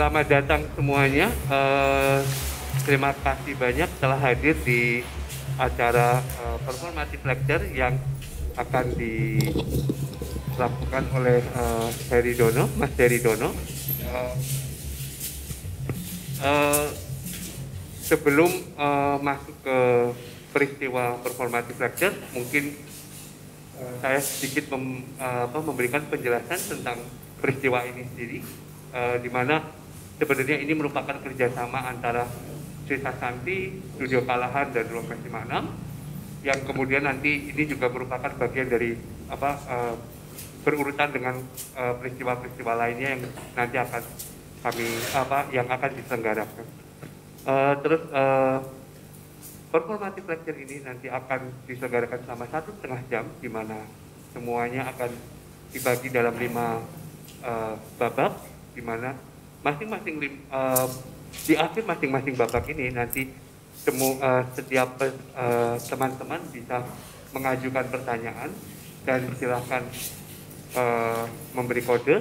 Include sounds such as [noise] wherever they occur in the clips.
selamat datang semuanya. Uh, terima kasih banyak telah hadir di acara uh, performative lecture yang akan dilakukan oleh uh, Heri Dono, Mas Heri Dono. Uh, uh, sebelum uh, masuk ke peristiwa performative lecture, mungkin uh, saya sedikit mem, uh, apa, memberikan penjelasan tentang peristiwa ini sendiri, uh, di mana sebenarnya ini merupakan kerjasama antara Cerita Santi, Studio Kalahan, dan Ruang 56 yang kemudian nanti ini juga merupakan bagian dari apa uh, berurutan dengan peristiwa-peristiwa uh, lainnya yang nanti akan kami apa yang akan diselenggarakan. Uh, terus uh, performative lecture ini nanti akan diselenggarakan selama satu setengah jam, di mana semuanya akan dibagi dalam lima uh, babak, di mana masing-masing uh, di akhir masing-masing babak ini nanti temu uh, setiap teman-teman uh, bisa mengajukan pertanyaan dan silahkan uh, memberi kode.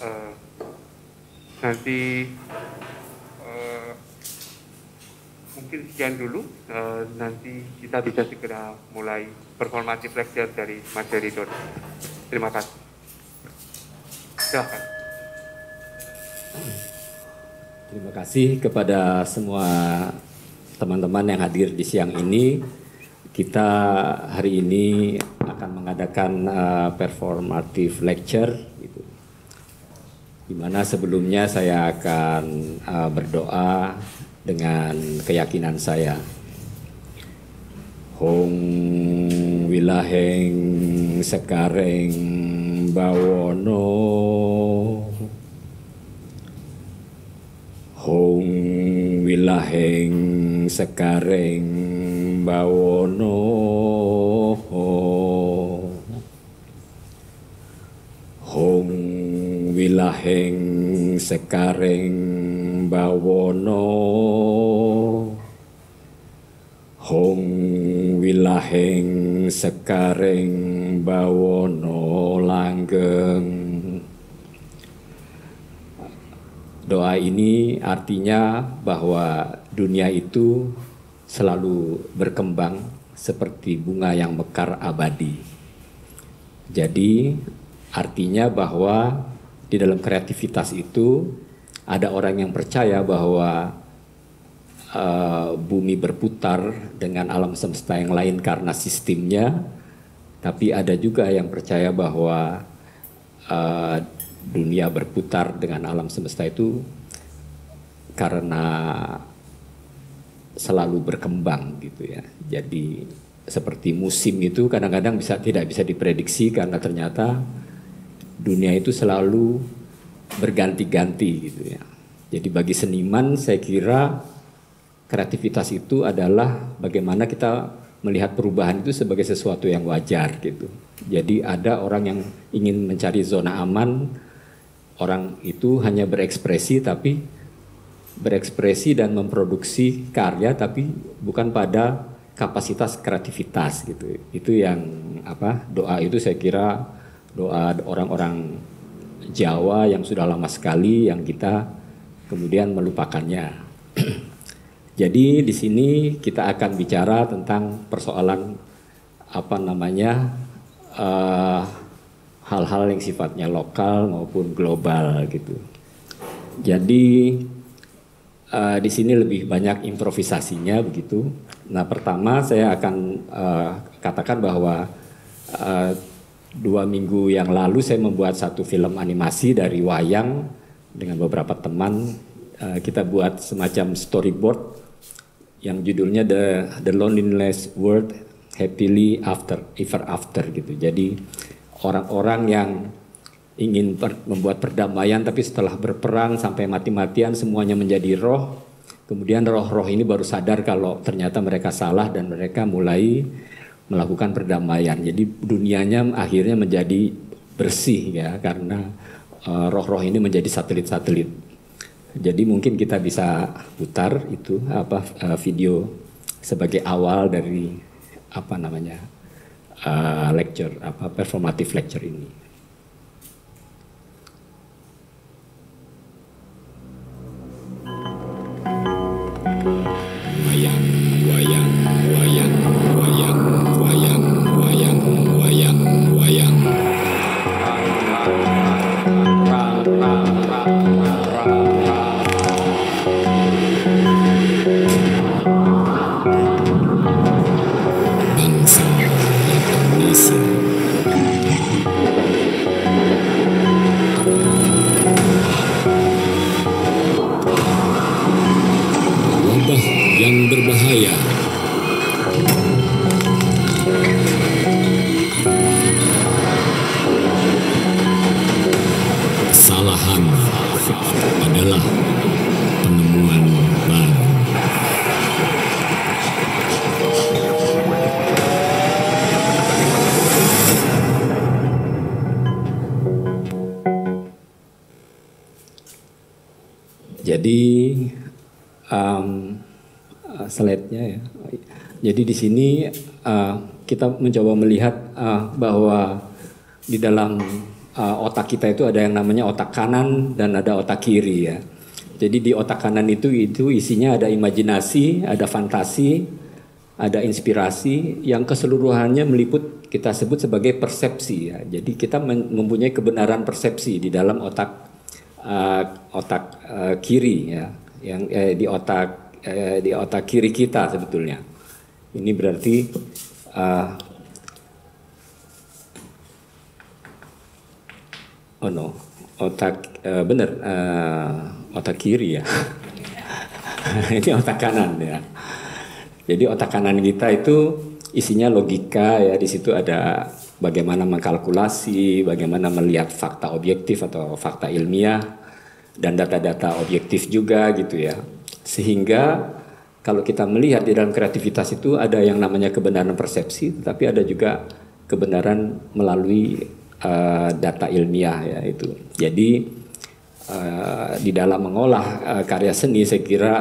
Uh, nanti mungkin sekian dulu. Uh, nanti kita bisa segera mulai performatif lecture dari Mas Terima kasih. Silahkan. Terima kasih kepada semua teman-teman yang hadir di siang ini. Kita hari ini akan mengadakan uh, performative lecture, gitu. Di mana sebelumnya saya akan uh, berdoa dengan keyakinan saya. Hong wilaheng sekareng bawono Hong wilaheng sekareng bawono Hong wilaheng sekareng bawono Hong wilaheng sekareng bawono langgeng Doa ini artinya bahwa dunia itu selalu berkembang seperti bunga yang mekar abadi. Jadi artinya bahwa di dalam kreativitas itu ada orang yang percaya bahwa uh, bumi berputar dengan alam semesta yang lain karena sistemnya, tapi ada juga yang percaya bahwa uh, dunia berputar dengan alam semesta itu karena selalu berkembang gitu ya. Jadi seperti musim itu kadang-kadang bisa tidak bisa diprediksi karena ternyata dunia itu selalu berganti-ganti gitu ya. Jadi bagi seniman saya kira kreativitas itu adalah bagaimana kita melihat perubahan itu sebagai sesuatu yang wajar gitu. Jadi ada orang yang ingin mencari zona aman, orang itu hanya berekspresi tapi berekspresi dan memproduksi karya tapi bukan pada kapasitas kreativitas gitu. Itu yang apa doa itu saya kira doa orang-orang Jawa yang sudah lama sekali yang kita kemudian melupakannya. [clears throat] Jadi di sini kita akan bicara tentang persoalan apa namanya eh, hal-hal yang sifatnya lokal maupun global gitu. Jadi uh, di sini lebih banyak improvisasinya begitu. Nah pertama saya akan uh, katakan bahwa uh, dua minggu yang lalu saya membuat satu film animasi dari wayang dengan beberapa teman. Uh, kita buat semacam storyboard yang judulnya The The Loneliness World Happily After Ever After gitu. Jadi orang-orang yang ingin per, membuat perdamaian tapi setelah berperang sampai mati-matian semuanya menjadi roh. Kemudian roh-roh ini baru sadar kalau ternyata mereka salah dan mereka mulai melakukan perdamaian. Jadi dunianya akhirnya menjadi bersih ya karena uh, roh-roh ini menjadi satelit-satelit. Jadi mungkin kita bisa putar itu apa uh, video sebagai awal dari apa namanya uh, lecture apa performative lecture ini. Jadi um, uh, slide-nya ya. Jadi di sini uh, kita mencoba melihat uh, bahwa di dalam uh, otak kita itu ada yang namanya otak kanan dan ada otak kiri ya. Jadi di otak kanan itu itu isinya ada imajinasi, ada fantasi, ada inspirasi yang keseluruhannya meliput kita sebut sebagai persepsi ya. Jadi kita mempunyai kebenaran persepsi di dalam otak uh, otak uh, kiri ya, yang eh, di otak eh, di otak kiri kita sebetulnya. Ini berarti uh, oh no otak uh, benar uh, otak kiri ya. [laughs] Ini otak kanan ya. Jadi otak kanan kita itu isinya logika ya di situ ada bagaimana mengkalkulasi, bagaimana melihat fakta objektif atau fakta ilmiah dan data-data objektif juga gitu ya. Sehingga kalau kita melihat di dalam kreativitas itu ada yang namanya kebenaran persepsi, tapi ada juga kebenaran melalui uh, data ilmiah ya itu. Jadi uh, di dalam mengolah uh, karya seni saya kira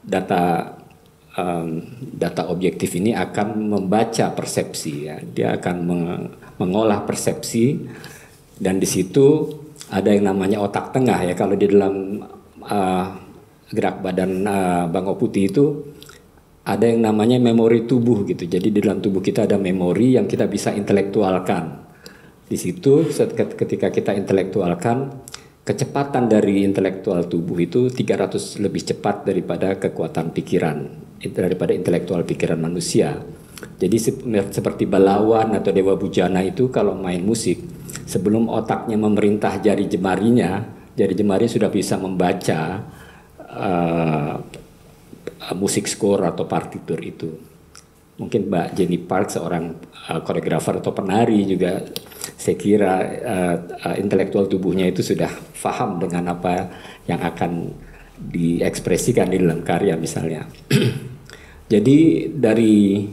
data um, data objektif ini akan membaca persepsi ya. Dia akan meng mengolah persepsi dan di situ ada yang namanya otak tengah ya kalau di dalam uh, gerak badan uh, Bang Oputi itu ada yang namanya memori tubuh gitu. Jadi di dalam tubuh kita ada memori yang kita bisa intelektualkan. Di situ ketika kita intelektualkan kecepatan dari intelektual tubuh itu 300 lebih cepat daripada kekuatan pikiran daripada intelektual pikiran manusia. Jadi seperti balawan atau dewa bujana itu kalau main musik sebelum otaknya memerintah jari jemarinya, jari jemarinya sudah bisa membaca uh, musik score atau partitur itu. Mungkin Mbak Jenny Park seorang uh, koreografer atau penari juga saya kira uh, uh, intelektual tubuhnya itu sudah paham dengan apa yang akan diekspresikan di dalam karya misalnya. [clears throat] Jadi dari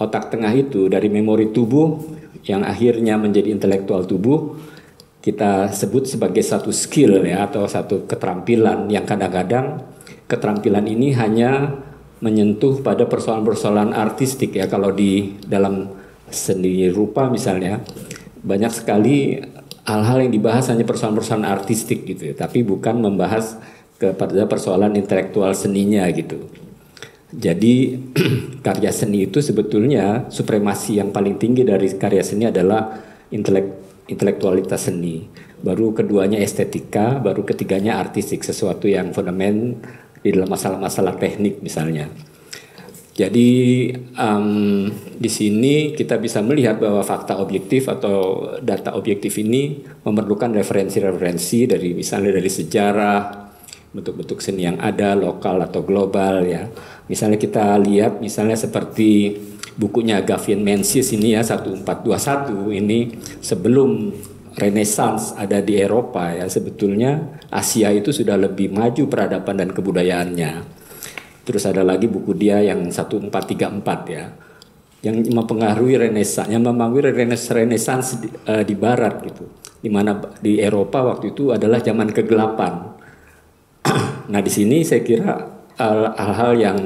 otak tengah itu, dari memori tubuh yang akhirnya menjadi intelektual tubuh, kita sebut sebagai satu skill ya atau satu keterampilan yang kadang-kadang keterampilan ini hanya menyentuh pada persoalan-persoalan artistik ya kalau di dalam seni rupa misalnya banyak sekali hal-hal yang dibahas hanya persoalan-persoalan artistik gitu ya, tapi bukan membahas kepada persoalan intelektual seninya gitu. Jadi [clears throat] karya seni itu sebetulnya supremasi yang paling tinggi dari karya seni adalah intelek, intelektualitas seni. Baru keduanya estetika, baru ketiganya artistik, sesuatu yang fundament di dalam masalah-masalah teknik misalnya. Jadi um, di sini kita bisa melihat bahwa fakta objektif atau data objektif ini memerlukan referensi-referensi dari misalnya dari sejarah, bentuk-bentuk seni yang ada lokal atau global ya Misalnya kita lihat misalnya seperti bukunya Gavin Menzies ini ya 1421 ini sebelum Renaissance ada di Eropa ya sebetulnya Asia itu sudah lebih maju peradaban dan kebudayaannya. Terus ada lagi buku dia yang 1434 ya yang mempengaruhi Renaissance, yang mempengaruhi Renaissance di, uh, di Barat gitu, di mana di Eropa waktu itu adalah zaman kegelapan. [clears throat] nah di sini saya kira hal-hal yang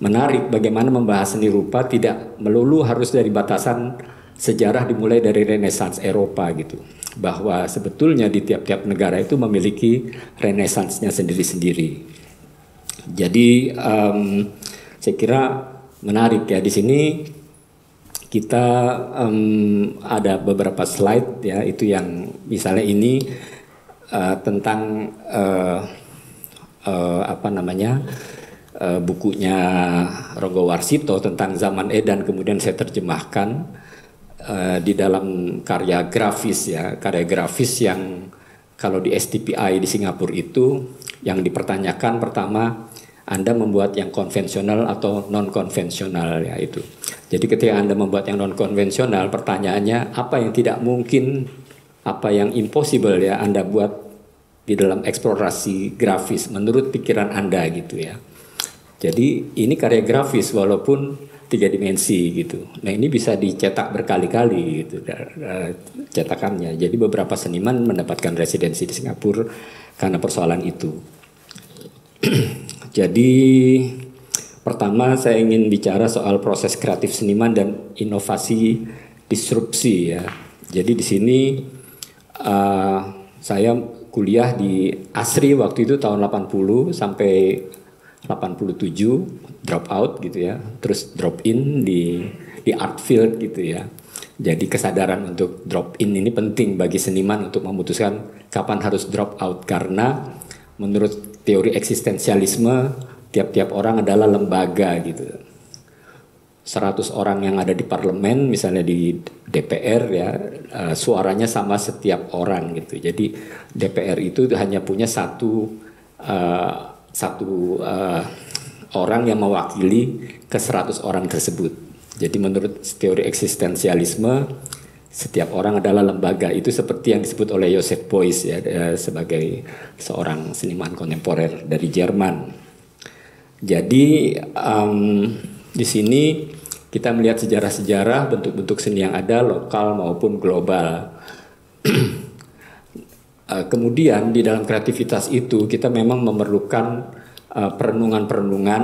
menarik bagaimana membahas seni rupa tidak melulu harus dari batasan sejarah dimulai dari Renaissance Eropa gitu bahwa sebetulnya di tiap-tiap negara itu memiliki Renaissance-nya sendiri-sendiri. Jadi um, saya kira menarik ya di sini kita um, ada beberapa slide ya itu yang misalnya ini uh, tentang uh, uh, apa namanya uh, bukunya Rogo Warsito tentang zaman Edan kemudian saya terjemahkan uh, di dalam karya grafis ya karya grafis yang kalau di STPI di Singapura itu yang dipertanyakan pertama anda membuat yang konvensional atau non konvensional ya itu. Jadi ketika Anda membuat yang non konvensional, pertanyaannya apa yang tidak mungkin, apa yang impossible ya Anda buat di dalam eksplorasi grafis menurut pikiran Anda gitu ya. Jadi ini karya grafis walaupun tiga dimensi gitu. Nah ini bisa dicetak berkali-kali gitu cetakannya. Jadi beberapa seniman mendapatkan residensi di Singapura karena persoalan itu. [clears throat] Jadi pertama saya ingin bicara soal proses kreatif seniman dan inovasi disrupsi ya. Jadi di sini uh, saya kuliah di ASRI waktu itu tahun 80 sampai 87 drop out gitu ya, terus drop in di di art field gitu ya. Jadi kesadaran untuk drop in ini penting bagi seniman untuk memutuskan kapan harus drop out karena menurut teori eksistensialisme tiap-tiap orang adalah lembaga gitu. 100 orang yang ada di parlemen misalnya di DPR ya uh, suaranya sama setiap orang gitu. Jadi DPR itu hanya punya satu uh, satu uh, orang yang mewakili ke 100 orang tersebut. Jadi menurut teori eksistensialisme setiap orang adalah lembaga itu seperti yang disebut oleh Joseph Beuys ya sebagai seorang seniman kontemporer dari Jerman. Jadi um, di sini kita melihat sejarah-sejarah bentuk-bentuk seni yang ada lokal maupun global. [clears throat] Eh, kemudian di dalam kreativitas itu kita memang memerlukan uh, perenungan-perenungan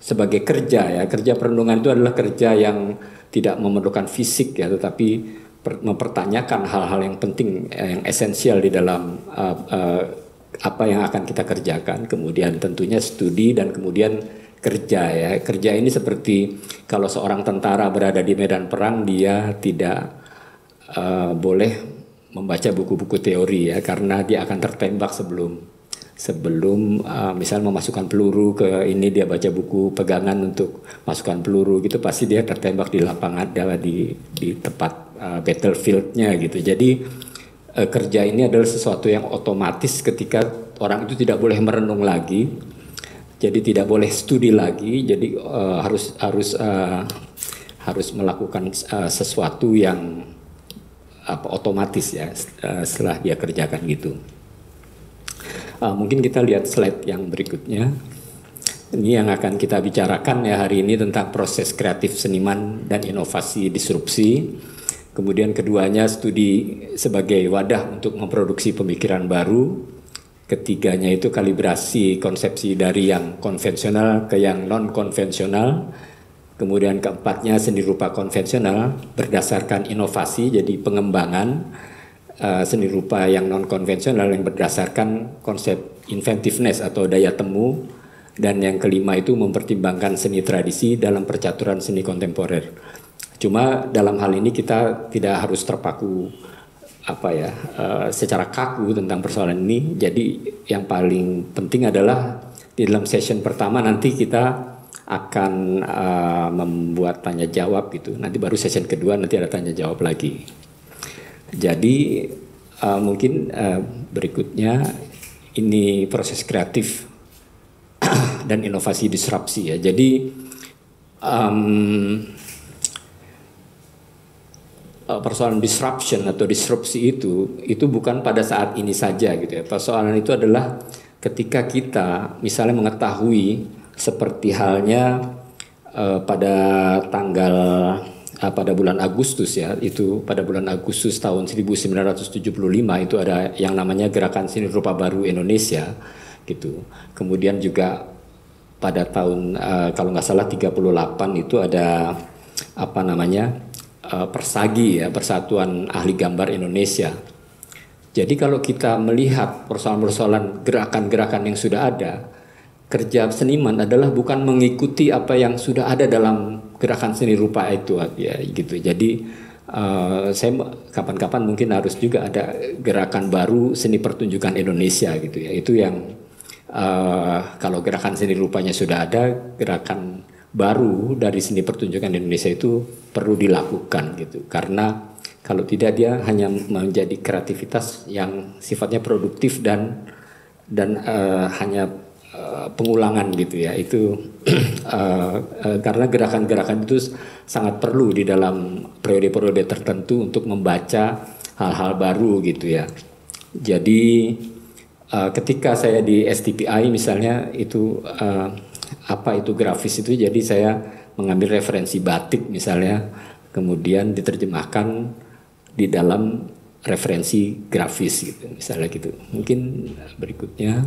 sebagai kerja ya. Kerja perenungan itu adalah kerja yang tidak memerlukan fisik ya, tetapi mempertanyakan hal-hal yang penting, yang esensial di dalam uh, uh, apa yang akan kita kerjakan. Kemudian tentunya studi dan kemudian kerja ya. Kerja ini seperti kalau seorang tentara berada di medan perang dia tidak uh, boleh membaca buku-buku teori ya karena dia akan tertembak sebelum sebelum uh, misal memasukkan peluru ke ini dia baca buku pegangan untuk masukkan peluru gitu pasti dia tertembak di lapangan di di tempat uh, battlefieldnya gitu. Jadi uh, kerja ini adalah sesuatu yang otomatis ketika orang itu tidak boleh merenung lagi jadi tidak boleh studi lagi jadi uh, harus harus uh, harus melakukan uh, sesuatu yang apa otomatis ya uh, setelah dia kerjakan gitu. Uh, mungkin kita lihat slide yang berikutnya. Ini yang akan kita bicarakan ya hari ini tentang proses kreatif seniman dan inovasi disrupsi. Kemudian keduanya studi sebagai wadah untuk memproduksi pemikiran baru. Ketiganya itu kalibrasi konsepsi dari yang konvensional ke yang non konvensional. Kemudian keempatnya seni rupa konvensional berdasarkan inovasi jadi pengembangan uh, seni rupa yang non konvensional yang berdasarkan konsep inventiveness atau daya temu dan yang kelima itu mempertimbangkan seni tradisi dalam percaturan seni kontemporer. Cuma dalam hal ini kita tidak harus terpaku apa ya uh, secara kaku tentang persoalan ini. Jadi yang paling penting adalah di dalam session pertama nanti kita akan uh, membuat tanya jawab gitu. Nanti baru session kedua nanti ada tanya jawab lagi. Jadi uh, mungkin uh, berikutnya ini proses kreatif [clears throat] dan inovasi disrupsi ya. Jadi um, persoalan disruption atau disrupsi itu itu bukan pada saat ini saja gitu ya. Persoalan itu adalah ketika kita misalnya mengetahui seperti halnya uh, pada tanggal uh, pada bulan Agustus ya, itu pada bulan Agustus tahun 1975 itu ada yang namanya Gerakan Seni Rupa Baru Indonesia gitu. Kemudian juga pada tahun uh, kalau nggak salah 38 itu ada apa namanya uh, Persagi ya Persatuan Ahli Gambar Indonesia. Jadi kalau kita melihat persoalan-persoalan gerakan-gerakan yang sudah ada, kerja seniman adalah bukan mengikuti apa yang sudah ada dalam gerakan seni rupa itu ya gitu. Jadi uh, saya kapan-kapan mungkin harus juga ada gerakan baru seni pertunjukan Indonesia gitu ya. Itu yang uh, kalau gerakan seni rupanya sudah ada, gerakan baru dari seni pertunjukan Indonesia itu perlu dilakukan gitu karena kalau tidak dia hanya menjadi kreativitas yang sifatnya produktif dan dan uh, hanya uh, pengulangan gitu ya. Itu uh, [clears throat] uh, karena gerakan-gerakan itu sangat perlu di dalam periode-periode tertentu untuk membaca hal-hal baru gitu ya. Jadi uh, ketika saya di STPI misalnya itu uh, apa itu grafis itu jadi saya mengambil referensi batik misalnya kemudian diterjemahkan di dalam referensi grafis gitu misalnya gitu. Mungkin berikutnya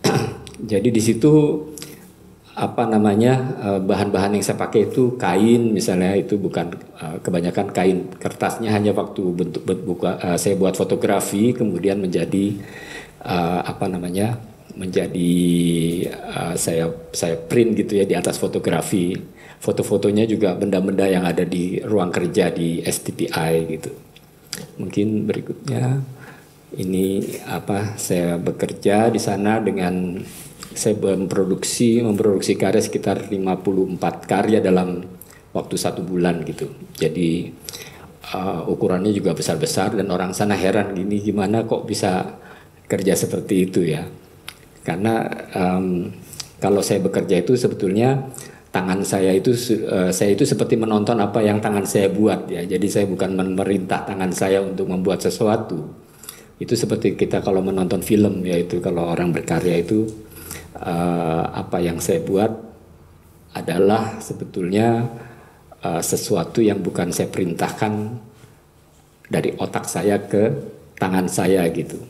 [clears throat] jadi di situ apa namanya eh, bahan-bahan yang saya pakai itu kain misalnya itu bukan eh, kebanyakan kain kertasnya hanya waktu bentuk buka eh, saya buat fotografi kemudian menjadi apa namanya menjadi saya saya print gitu ya di atas fotografi foto-fotonya juga benda-benda yang ada di ruang kerja di STPI gitu. Mungkin berikutnya ini apa saya bekerja di sana dengan saya memproduksi memproduksi karya sekitar 54 karya dalam waktu satu bulan gitu. Jadi uh, ukurannya juga besar-besar dan orang sana heran gini gimana kok bisa kerja seperti itu ya. Karena um, kalau saya bekerja itu sebetulnya tangan saya itu uh, saya itu seperti menonton apa yang tangan saya buat ya. Jadi saya bukan memerintah tangan saya untuk membuat sesuatu. Itu seperti kita kalau menonton film yaitu kalau orang berkarya itu uh, apa yang saya buat adalah sebetulnya uh, sesuatu yang bukan saya perintahkan dari otak saya ke tangan saya gitu.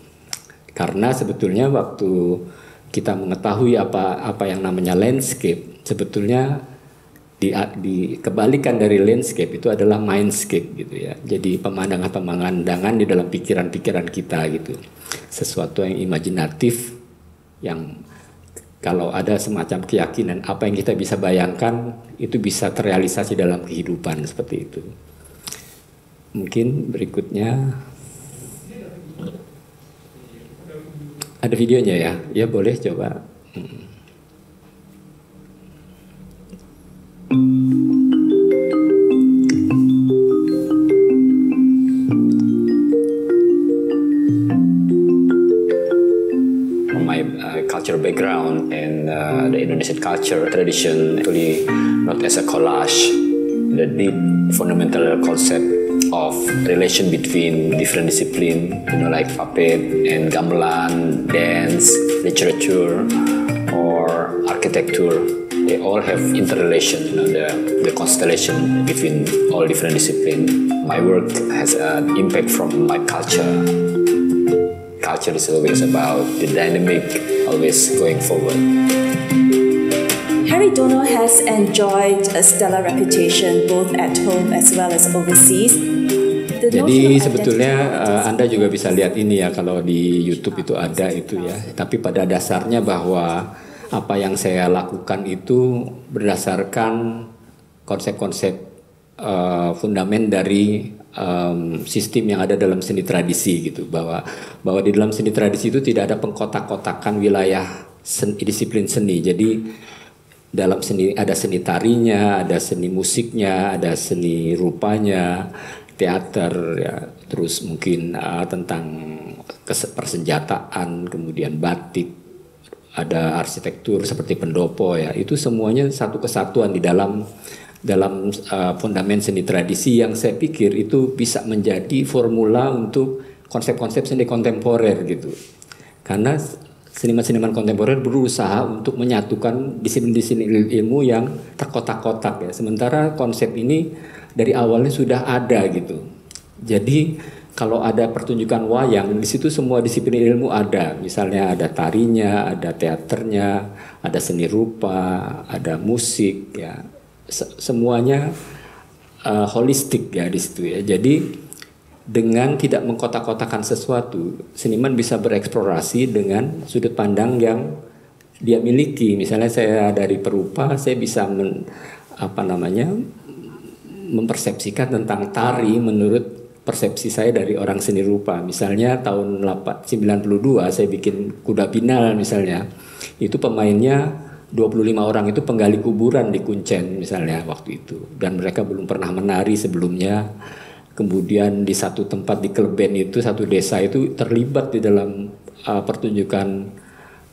Karena sebetulnya waktu kita mengetahui apa apa yang namanya landscape sebetulnya di, di kebalikan dari landscape itu adalah mindscape gitu ya. Jadi pemandangan-pemandangan di dalam pikiran-pikiran kita gitu. Sesuatu yang imajinatif yang kalau ada semacam keyakinan apa yang kita bisa bayangkan itu bisa terrealisasi dalam kehidupan seperti itu. Mungkin berikutnya ada videonya ya? Ya boleh coba. Hmm. Background and uh, the Indonesian culture tradition actually not as a collage the deep fundamental concept of relation between different discipline you know like puppet and gamelan dance literature or architecture they all have interrelation, you know, the, the constellation between all different disciplines. My work has an impact from my culture. Culture is always about the dynamic, always going forward. Harry Dono has enjoyed a stellar reputation both at home as well as overseas. Jadi sebetulnya uh, Anda juga bisa lihat ini ya kalau di YouTube itu ada itu ya. Tapi pada dasarnya bahwa apa yang saya lakukan itu berdasarkan konsep-konsep uh, fundament dari um, sistem yang ada dalam seni tradisi gitu bahwa bahwa di dalam seni tradisi itu tidak ada pengkotak-kotakan wilayah sen, disiplin seni. Jadi dalam seni ada seni tarinya ada seni musiknya ada seni rupanya teater ya. Terus mungkin uh, tentang persenjataan kemudian batik ada arsitektur seperti pendopo ya. Itu semuanya satu kesatuan di dalam dalam uh, fundament seni tradisi yang saya pikir itu bisa menjadi formula untuk konsep-konsep seni kontemporer gitu. Karena seniman-seniman kontemporer berusaha untuk menyatukan disiplin-disiplin ilmu yang terkotak-kotak ya. Sementara konsep ini dari awalnya sudah ada gitu. Jadi kalau ada pertunjukan wayang di situ semua disiplin ilmu ada. Misalnya ada tarinya ada teaternya ada seni rupa ada musik ya semuanya uh, holistik ya di situ ya jadi dengan tidak mengkotak-kotakan sesuatu seniman bisa bereksplorasi dengan sudut pandang yang dia miliki misalnya saya dari perupa saya bisa men, apa namanya mempersepsikan tentang tari menurut persepsi saya dari orang seni rupa. Misalnya tahun 92 saya bikin kuda binal misalnya. Itu pemainnya 25 orang itu penggali kuburan di Kuncen misalnya waktu itu. Dan mereka belum pernah menari sebelumnya. Kemudian di satu tempat di Kleben itu satu desa itu terlibat di dalam uh, pertunjukan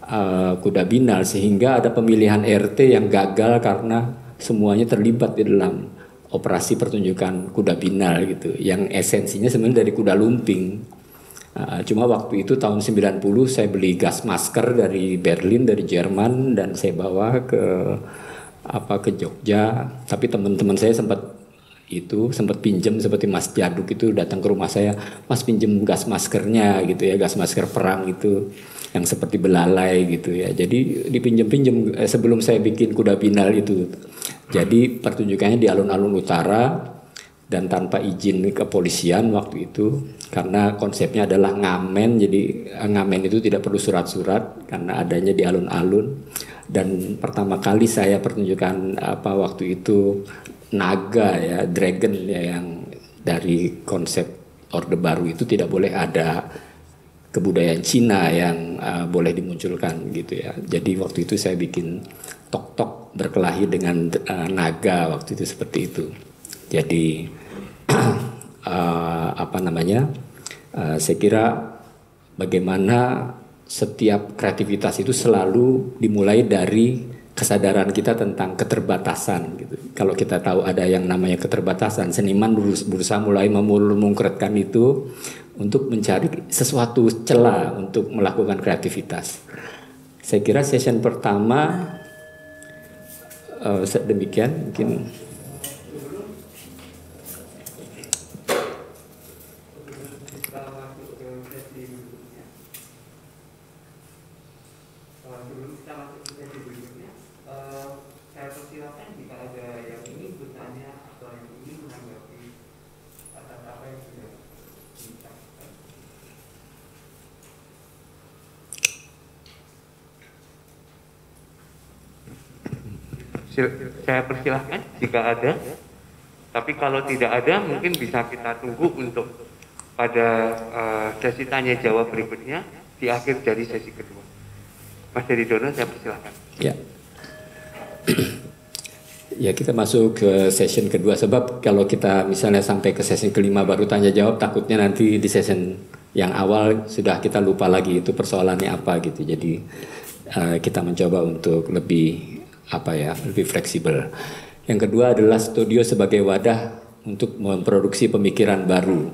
uh, kuda binal. Sehingga ada pemilihan RT yang gagal karena semuanya terlibat di dalam operasi pertunjukan kuda binal gitu. Yang esensinya sebenarnya dari kuda lumping Uh, cuma waktu itu tahun 90 saya beli gas masker dari Berlin dari Jerman dan saya bawa ke apa ke Jogja. Tapi teman-teman saya sempat itu sempat pinjam seperti Mas Jaduk itu datang ke rumah saya, Mas pinjam gas maskernya gitu ya, gas masker perang itu yang seperti belalai gitu ya. Jadi dipinjam-pinjam eh, sebelum saya bikin kuda binal itu. Jadi pertunjukannya di alun-alun utara dan tanpa izin kepolisian waktu itu karena konsepnya adalah ngamen jadi eh, ngamen itu tidak perlu surat-surat karena adanya di alun-alun. Dan pertama kali saya pertunjukan apa waktu itu naga ya dragon ya yang dari konsep orde baru itu tidak boleh ada kebudayaan Cina yang uh, boleh dimunculkan gitu ya. Jadi waktu itu saya bikin tok tok berkelahi dengan uh, naga waktu itu seperti itu jadi uh, [clears throat] apa namanya? Uh, saya kira bagaimana setiap kreativitas itu selalu dimulai dari kesadaran kita tentang keterbatasan gitu. Kalau kita tahu ada yang namanya keterbatasan, seniman berusaha mulai memungkretkan itu untuk mencari sesuatu celah untuk melakukan kreativitas. Saya kira session pertama uh, demikian mungkin saya persilahkan jika ada. Tapi kalau tidak ada, mungkin bisa kita tunggu untuk pada uh, sesi tanya jawab berikutnya di akhir dari sesi kedua. Mas Dedi Dono, saya persilahkan. Ya. Ya kita masuk ke session kedua sebab kalau kita misalnya sampai ke sesi kelima baru tanya jawab takutnya nanti di session yang awal sudah kita lupa lagi itu persoalannya apa gitu jadi uh, kita mencoba untuk lebih apa ya lebih fleksibel. Yang kedua adalah studio sebagai wadah untuk memproduksi pemikiran baru.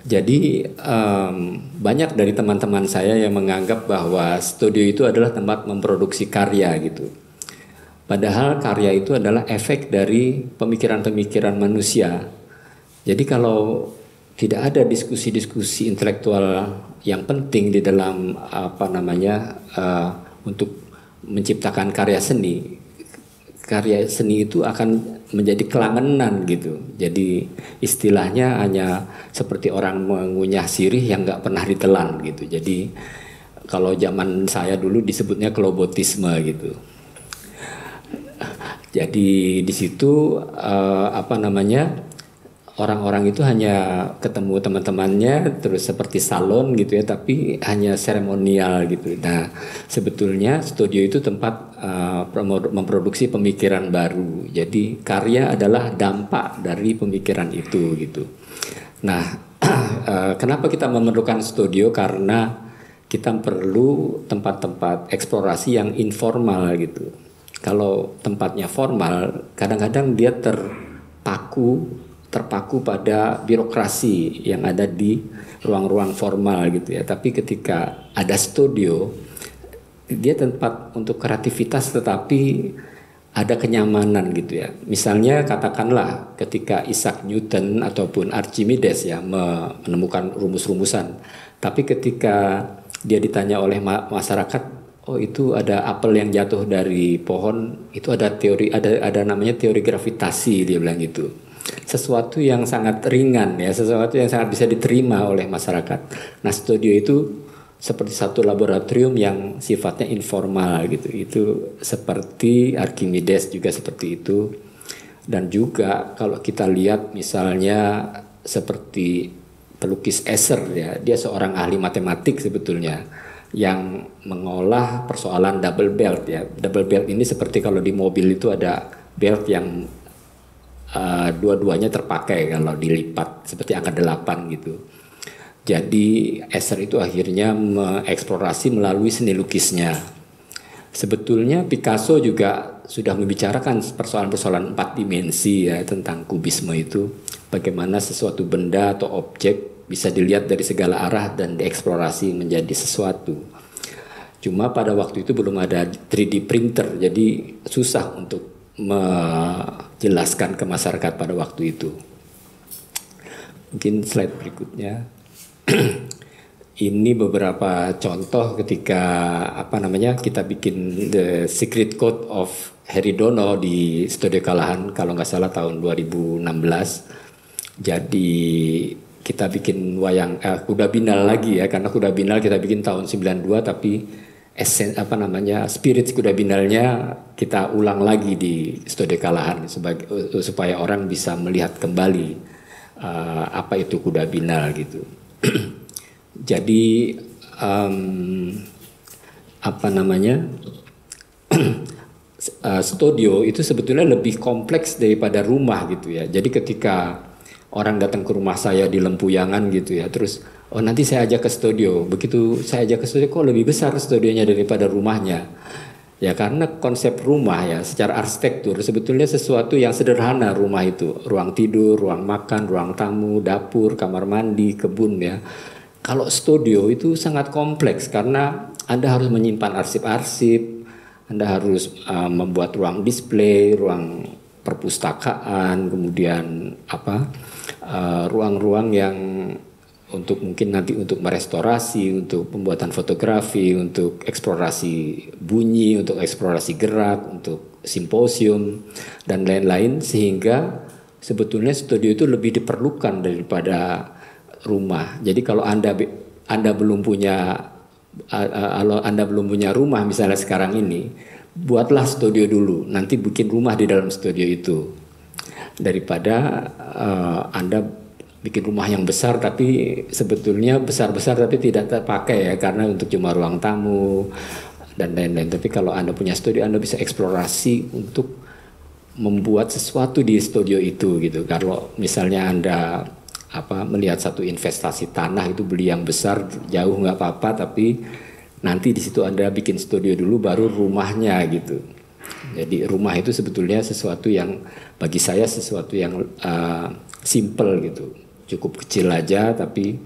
Jadi um, banyak dari teman-teman saya yang menganggap bahwa studio itu adalah tempat memproduksi karya gitu. Padahal karya itu adalah efek dari pemikiran-pemikiran manusia. Jadi kalau tidak ada diskusi-diskusi intelektual yang penting di dalam apa namanya uh, untuk menciptakan karya seni karya seni itu akan menjadi kelangenan gitu. Jadi istilahnya hanya seperti orang mengunyah sirih yang nggak pernah ditelan gitu. Jadi kalau zaman saya dulu disebutnya klobotisme gitu. Jadi di situ uh, apa namanya orang-orang itu hanya ketemu teman-temannya terus seperti salon gitu ya tapi hanya seremonial gitu. Nah sebetulnya studio itu tempat uh, memproduksi pemikiran baru. Jadi karya adalah dampak dari pemikiran itu gitu. Nah uh, [clears throat] kenapa kita memerlukan studio karena kita perlu tempat-tempat eksplorasi yang informal gitu. Kalau tempatnya formal, kadang-kadang dia terpaku terpaku pada birokrasi yang ada di ruang-ruang formal gitu ya. Tapi ketika ada studio, dia tempat untuk kreativitas tetapi ada kenyamanan gitu ya. Misalnya katakanlah ketika Isaac Newton ataupun Archimedes ya menemukan rumus-rumusan, tapi ketika dia ditanya oleh masyarakat, oh itu ada apel yang jatuh dari pohon, itu ada teori ada ada namanya teori gravitasi dia bilang gitu sesuatu yang sangat ringan ya, sesuatu yang sangat bisa diterima oleh masyarakat. Nah, studio itu seperti satu laboratorium yang sifatnya informal gitu. Itu seperti Archimedes juga seperti itu. Dan juga kalau kita lihat misalnya seperti pelukis Esser ya, dia seorang ahli matematik sebetulnya yang mengolah persoalan double belt ya. Double belt ini seperti kalau di mobil itu ada belt yang uh, dua-duanya terpakai kalau dilipat seperti angka delapan gitu. Jadi Esser itu akhirnya mengeksplorasi melalui seni lukisnya. Sebetulnya Picasso juga sudah membicarakan persoalan-persoalan empat dimensi ya tentang kubisme itu. Bagaimana sesuatu benda atau objek bisa dilihat dari segala arah dan dieksplorasi menjadi sesuatu. Cuma pada waktu itu belum ada 3D printer, jadi susah untuk menjelaskan ke masyarakat pada waktu itu. Mungkin slide berikutnya. [clears throat] Ini beberapa contoh ketika apa namanya kita bikin the secret code of Heridono di Studio Kalahan kalau nggak salah tahun 2016. Jadi kita bikin wayang eh, kuda binal lagi ya karena kuda binal kita bikin tahun 92 tapi esen apa namanya spirit kuda binalnya kita ulang lagi di Studio Kalahan sebagai supaya orang bisa melihat kembali uh, apa itu kuda binal gitu. [clears throat] Jadi um, apa namanya uh, [clears throat] studio itu sebetulnya lebih kompleks daripada rumah gitu ya. Jadi ketika orang datang ke rumah saya di Lempuyangan gitu ya, terus oh nanti saya ajak ke studio. Begitu saya ajak ke studio kok lebih besar studionya daripada rumahnya. Ya karena konsep rumah ya secara arsitektur sebetulnya sesuatu yang sederhana rumah itu. Ruang tidur, ruang makan, ruang tamu, dapur, kamar mandi, kebun ya. Kalau studio itu sangat kompleks karena Anda harus menyimpan arsip-arsip, Anda harus uh, membuat ruang display, ruang perpustakaan, kemudian apa uh, ruang-ruang uh, yang untuk mungkin nanti untuk merestorasi, untuk pembuatan fotografi, untuk eksplorasi bunyi, untuk eksplorasi gerak, untuk simposium dan lain-lain sehingga sebetulnya studio itu lebih diperlukan daripada rumah. Jadi kalau Anda Anda belum punya kalau Anda belum punya rumah misalnya sekarang ini, buatlah studio dulu, nanti bikin rumah di dalam studio itu. Daripada uh, Anda bikin rumah yang besar tapi sebetulnya besar-besar tapi tidak terpakai ya karena untuk cuma ruang tamu dan lain-lain. Tapi kalau Anda punya studio Anda bisa eksplorasi untuk membuat sesuatu di studio itu gitu. Kalau misalnya Anda apa melihat satu investasi tanah itu beli yang besar jauh nggak apa-apa tapi nanti di situ Anda bikin studio dulu baru rumahnya gitu. Jadi rumah itu sebetulnya sesuatu yang bagi saya sesuatu yang uh, simple gitu cukup kecil aja tapi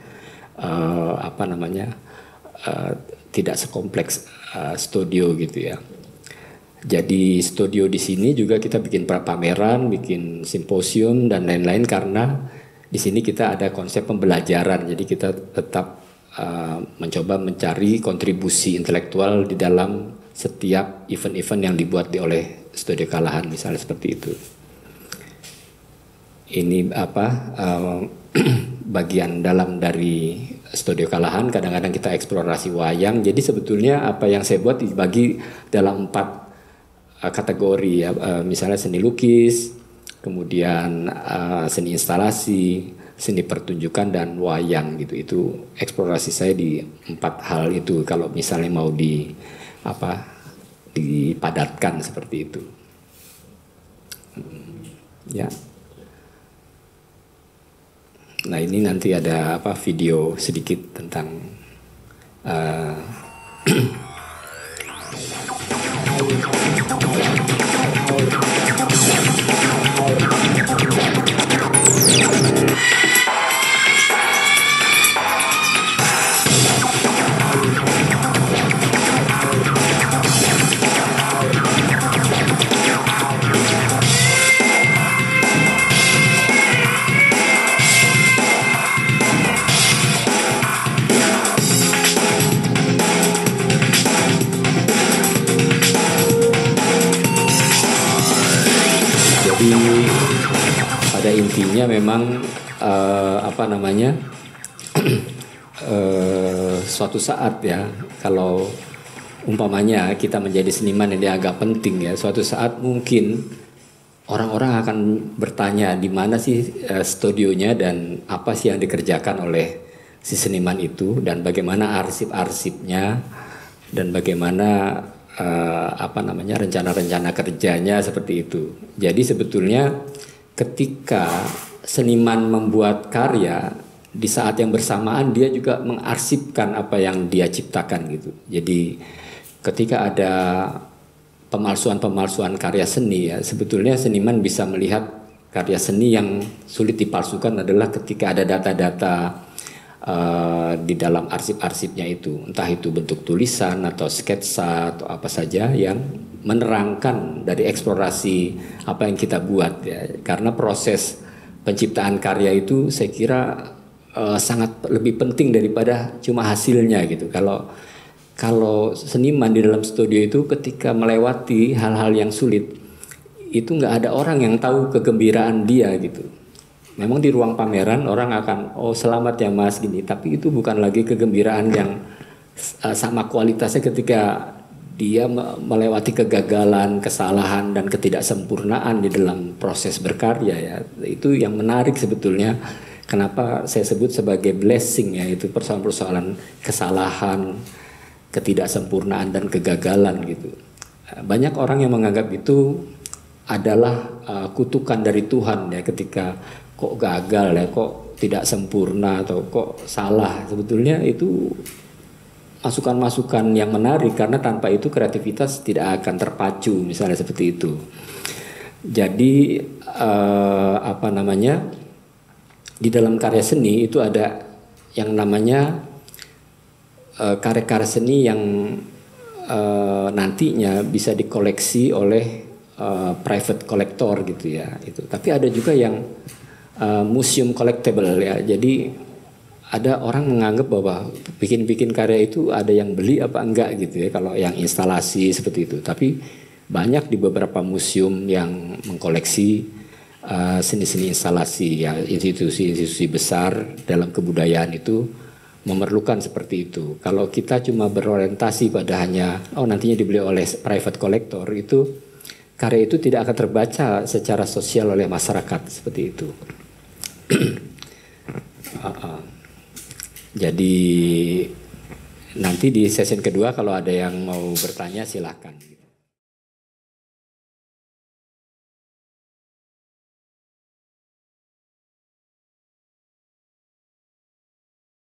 uh, apa namanya uh, tidak sekompleks uh, studio gitu ya. Jadi studio di sini juga kita bikin pameran, bikin simposium dan lain-lain karena di sini kita ada konsep pembelajaran. Jadi kita tetap uh, mencoba mencari kontribusi intelektual di dalam setiap event-event yang dibuat di oleh Studio Kalahan misalnya seperti itu. Ini apa? Uh, [clears throat] bagian dalam dari studio Kalahan kadang-kadang kita eksplorasi wayang. Jadi sebetulnya apa yang saya buat dibagi dalam empat uh, kategori ya. Uh, misalnya seni lukis kemudian uh, seni instalasi seni pertunjukan dan wayang gitu. Itu eksplorasi saya di empat hal itu. Kalau misalnya mau di apa dipadatkan seperti itu. Hmm, ya Nah ini nanti ada apa video sedikit tentang uh, [clears throat] intinya memang uh, apa namanya uh, [clears throat] suatu saat ya kalau umpamanya kita menjadi seniman ini agak penting ya suatu saat mungkin orang-orang akan bertanya di mana sih uh, studionya dan apa sih yang dikerjakan oleh si seniman itu? Dan bagaimana arsip-arsipnya? Dan bagaimana uh, apa namanya rencana-rencana kerjanya seperti itu. Jadi sebetulnya ketika seniman membuat karya di saat yang bersamaan dia juga mengarsipkan apa yang dia ciptakan gitu. Jadi ketika ada pemalsuan-pemalsuan karya seni ya sebetulnya seniman bisa melihat karya seni yang sulit dipalsukan adalah ketika ada data-data uh, di dalam arsip-arsipnya itu, entah itu bentuk tulisan atau sketsa atau apa saja yang menerangkan dari eksplorasi apa yang kita buat ya. Karena proses penciptaan karya itu saya kira uh, sangat lebih penting daripada cuma hasilnya gitu. Kalau kalau seniman di dalam studio itu ketika melewati hal-hal yang sulit itu nggak ada orang yang tahu kegembiraan dia gitu. Memang di ruang pameran orang akan oh selamat ya mas gini, tapi itu bukan lagi kegembiraan yang uh, sama kualitasnya ketika dia melewati kegagalan, kesalahan dan ketidaksempurnaan di dalam proses berkarya ya. Itu yang menarik sebetulnya kenapa saya sebut sebagai blessing ya itu persoalan-persoalan kesalahan, ketidaksempurnaan dan kegagalan gitu. Banyak orang yang menganggap itu adalah uh, kutukan dari Tuhan ya ketika kok gagal ya, kok tidak sempurna atau kok salah. Sebetulnya itu masukan-masukan yang menarik karena tanpa itu kreativitas tidak akan terpacu misalnya seperti itu. Jadi uh, apa namanya di dalam karya seni itu ada yang namanya uh, karya-karya seni yang uh, nantinya bisa dikoleksi oleh uh, private collector gitu ya itu. Tapi ada juga yang uh, museum collectible ya. Jadi ada orang menganggap bahwa bikin-bikin karya itu ada yang beli apa enggak gitu ya kalau yang instalasi seperti itu. Tapi banyak di beberapa museum yang mengkoleksi uh, seni-seni instalasi. Ya institusi-institusi besar dalam kebudayaan itu memerlukan seperti itu. Kalau kita cuma berorientasi pada hanya oh nantinya dibeli oleh private collector itu karya itu tidak akan terbaca secara sosial oleh masyarakat seperti itu uh [clears throat] -uh. Jadi nanti di sesi kedua kalau ada yang mau bertanya silahkan.